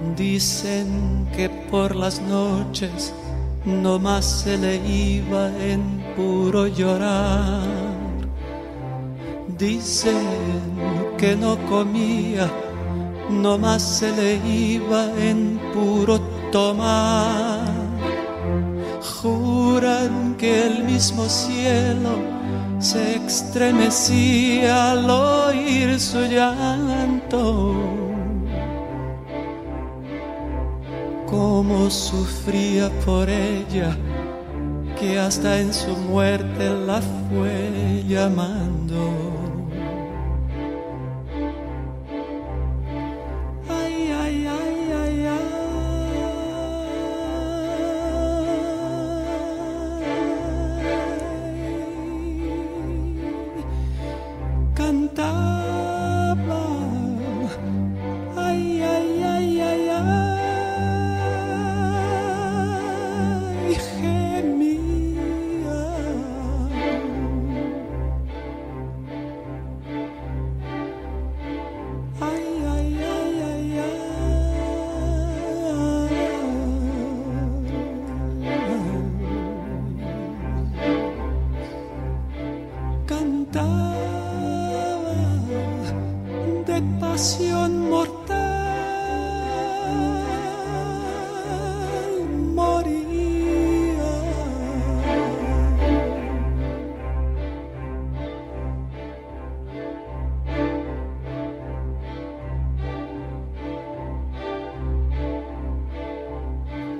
Dicen que por las noches no más se le iba en puro llorar. Dicen que no comía, no más se le iba en puro tomar. Juran que el mismo cielo se estremecía al oír su llanto cómo sufría por ella, que hasta en su muerte la fue llamando.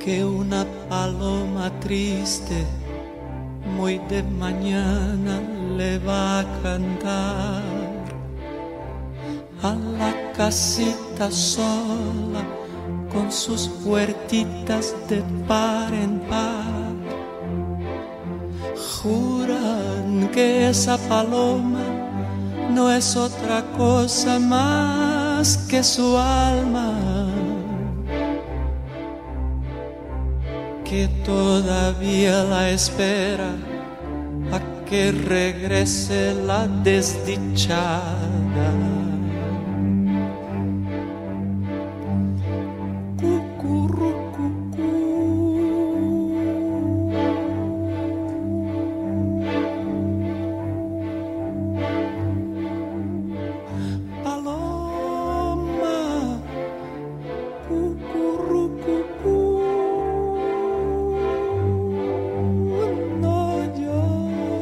Que una paloma triste muy de mañana le va a cantar a la casita sola con sus puertitas de par en par. Juran que esa paloma no es otra cosa más que su alma que todavía la espera a que regrese la desdichada. paloma, cucurrucucú. No llores.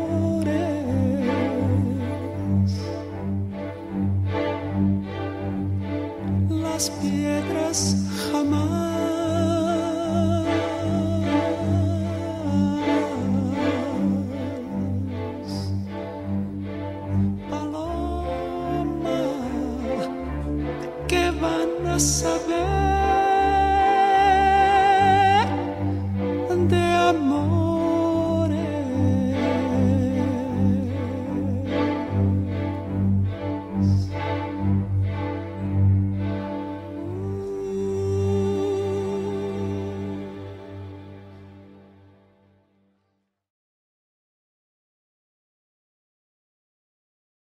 Las piedras jamás. vanno a sapere de amore Thank